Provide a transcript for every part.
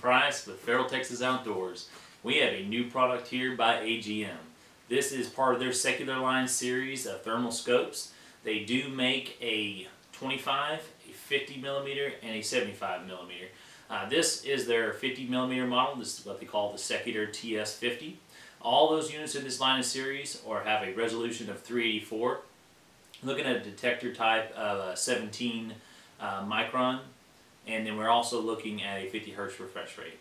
Price with Feral Texas Outdoors. We have a new product here by AGM. This is part of their Secutor line series of thermal scopes. They do make a 25, a 50 millimeter, and a 75 millimeter. Uh, this is their 50 millimeter model. This is what they call the Secutor TS50. All those units in this line of series or have a resolution of 384. Looking at a detector type of 17 uh, micron, and then we're also looking at a 50 hertz refresh rate.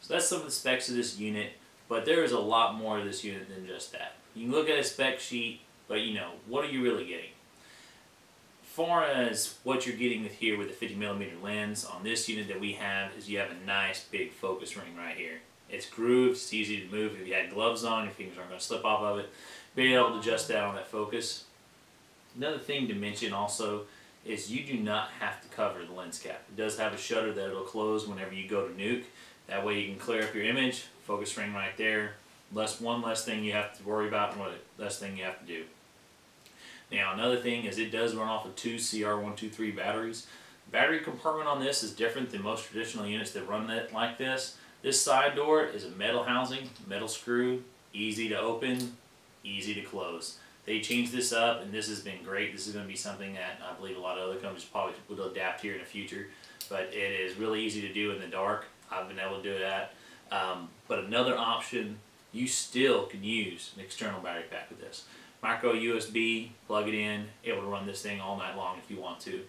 So that's some of the specs of this unit. But there is a lot more to this unit than just that. You can look at a spec sheet, but you know, what are you really getting? far as what you're getting with here with the 50 millimeter lens on this unit that we have is you have a nice big focus ring right here. It's grooved, it's easy to move. If you had gloves on, your fingers aren't going to slip off of it. Being able to adjust that on that focus. Another thing to mention also is you do not have to cover the lens cap. It does have a shutter that it'll close whenever you go to nuke. That way you can clear up your image, focus ring right there. Less one less thing you have to worry about and one less thing you have to do. Now another thing is it does run off of two CR123 batteries. Battery compartment on this is different than most traditional units that run it like this. This side door is a metal housing, metal screw, easy to open, easy to close. They changed this up and this has been great. This is going to be something that I believe a lot of other companies probably will adapt here in the future. But it is really easy to do in the dark. I've been able to do that. Um, but another option, you still can use an external battery pack with this. Micro USB, plug it in, able to run this thing all night long if you want to.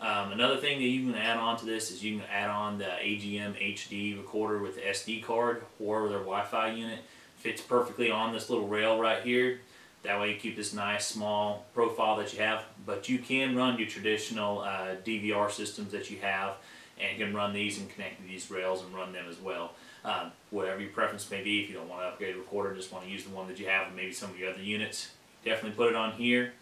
Um, another thing that you can add on to this is you can add on the AGM HD recorder with the SD card or their Wi-Fi unit. Fits perfectly on this little rail right here. That way you keep this nice small profile that you have, but you can run your traditional uh, DVR systems that you have and you can run these and connect to these rails and run them as well. Um, whatever your preference may be, if you don't want to upgrade a recorder, just want to use the one that you have and maybe some of your other units, definitely put it on here.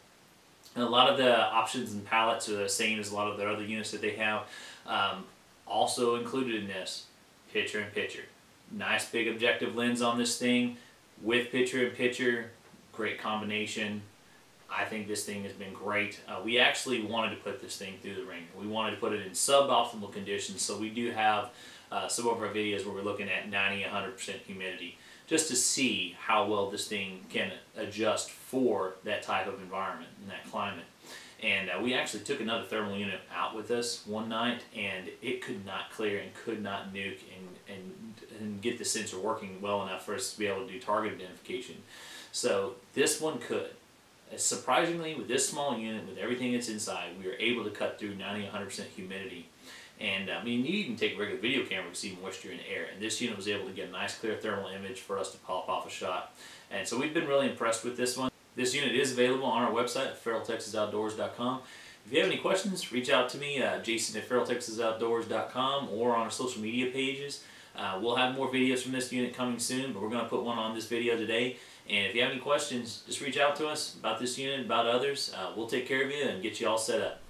And a lot of the options and palettes are the same as a lot of the other units that they have. Um, also included in this, picture in picture. Nice big objective lens on this thing with picture in picture, great combination. I think this thing has been great. Uh, we actually wanted to put this thing through the ringer. We wanted to put it in suboptimal conditions, so we do have uh, some of our videos where we're looking at 90, 100% humidity just to see how well this thing can adjust for that type of environment and that climate. And uh, we actually took another thermal unit out with us one night and it could not clear and could not nuke and, and, and get the sensor working well enough for us to be able to do target identification. So this one could. Surprisingly, with this small unit, with everything that's inside, we were able to cut through 90-100% humidity and I mean, you can take a regular video camera to see moisture in the air. And this unit was able to get a nice clear thermal image for us to pop off a shot. And so we've been really impressed with this one. This unit is available on our website at feraltexasoutdoors.com. If you have any questions, reach out to me, uh, Jason at feraltexasoutdoors.com or on our social media pages. Uh, we'll have more videos from this unit coming soon, but we're going to put one on this video today. And if you have any questions, just reach out to us about this unit, about others. Uh, we'll take care of you and get you all set up.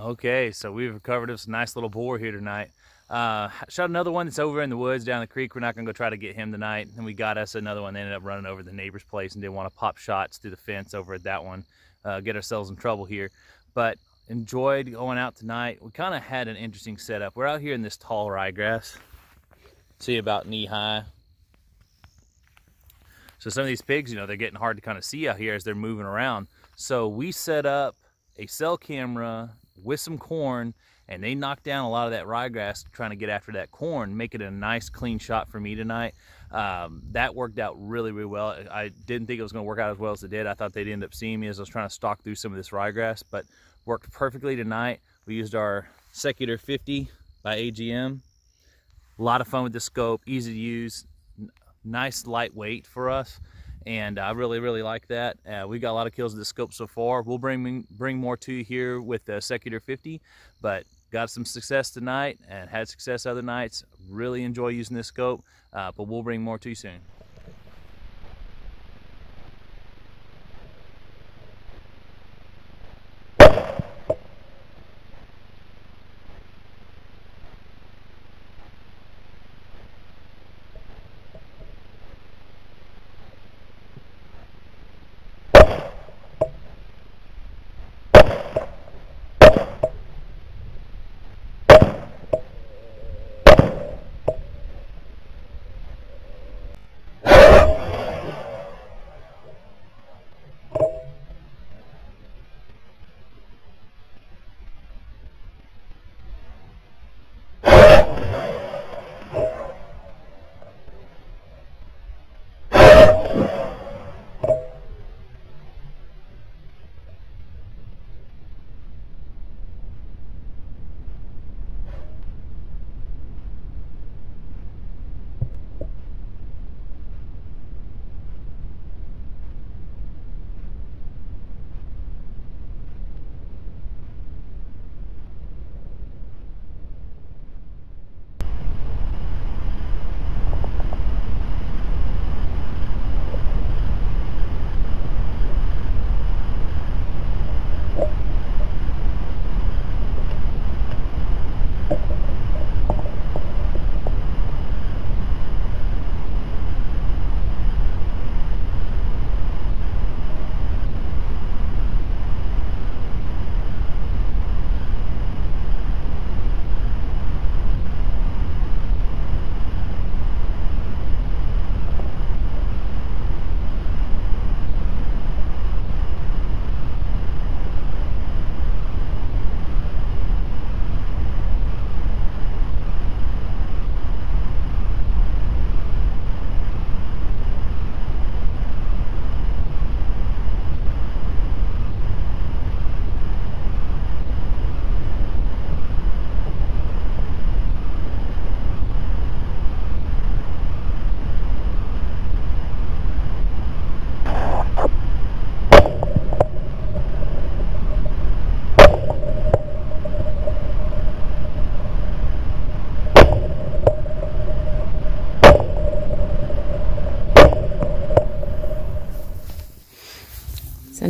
Okay, so we've recovered this nice little boar here tonight. Uh, shot another one that's over in the woods down the creek. We're not gonna go try to get him tonight. And we got us another one. They ended up running over the neighbor's place and didn't want to pop shots through the fence over at that one. Uh, get ourselves in trouble here. But enjoyed going out tonight. We kind of had an interesting setup. We're out here in this tall ryegrass. See about knee high. So some of these pigs, you know, they're getting hard to kind of see out here as they're moving around. So we set up a cell camera with some corn and they knocked down a lot of that ryegrass trying to get after that corn, make it a nice clean shot for me tonight. Um, that worked out really, really well. I didn't think it was going to work out as well as it did. I thought they'd end up seeing me as I was trying to stalk through some of this ryegrass, but worked perfectly tonight. We used our Secutor 50 by AGM. A lot of fun with the scope, easy to use, nice lightweight for us and I really really like that. Uh, we got a lot of kills with the scope so far. We'll bring bring more to you here with the Secutor 50, but got some success tonight and had success other nights. Really enjoy using this scope, uh, but we'll bring more to you soon.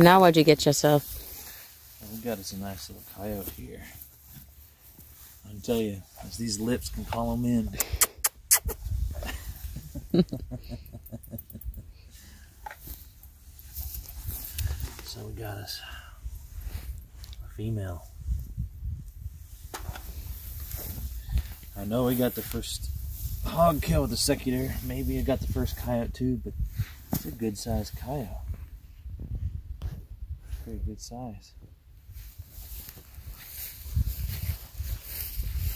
Now what'd you get yourself? We got us a nice little coyote here. I can tell you, as these lips can call them in. so we got us a female. I know we got the first hog kill with the Secutor. Maybe I got the first coyote too, but it's a good sized coyote pretty good size.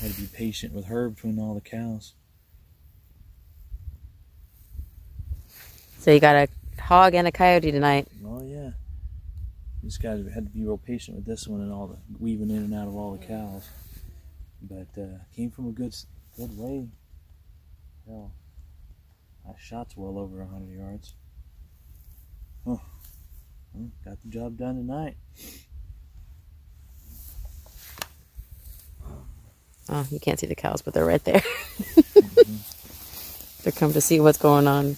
Had to be patient with her between all the cows. So you got a hog and a coyote tonight. Oh yeah. This guy had to be real patient with this one and all the weaving in and out of all the cows. But uh, came from a good good way. Hell, my shot's well over a hundred yards. Oh. Got the job done tonight. Oh, you can't see the cows, but they're right there. mm -hmm. They're come to see what's going on.